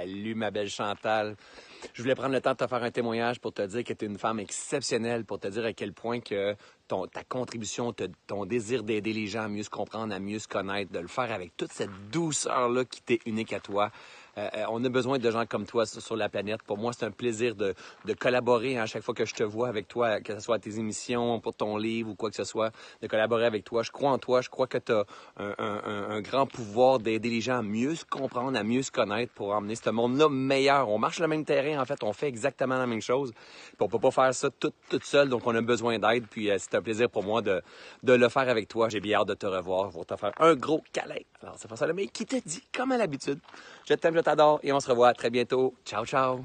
Salut, ma belle Chantal. Je voulais prendre le temps de te faire un témoignage pour te dire que tu es une femme exceptionnelle, pour te dire à quel point que ta contribution, ton désir d'aider les gens à mieux se comprendre, à mieux se connaître, de le faire avec toute cette douceur-là qui t'est unique à toi. Euh, euh, on a besoin de gens comme toi sur la planète. Pour moi, c'est un plaisir de, collaborer hein, à chaque fois que je te vois avec toi, que ce soit à tes émissions, pour ton livre ou quoi que ce soit, de collaborer avec toi. Je crois en toi. Je crois que tu as un, grand pouvoir d'aider les gens à mieux se comprendre, à mieux se connaître pour emmener ce monde-là meilleur. On marche le même terrain, en fait. On fait exactement la même chose. Puis on peut pas faire ça tout, toute seule, donc on a besoin d'aide. Puis euh, c'est un plaisir pour moi de, le faire avec toi. J'ai bien hâte de te revoir pour te faire un gros câlin. Alors, c'est ça mais qui te dit, comme à l'habitude, je t'aime, je t'adore et on se revoit très bientôt. Ciao, ciao!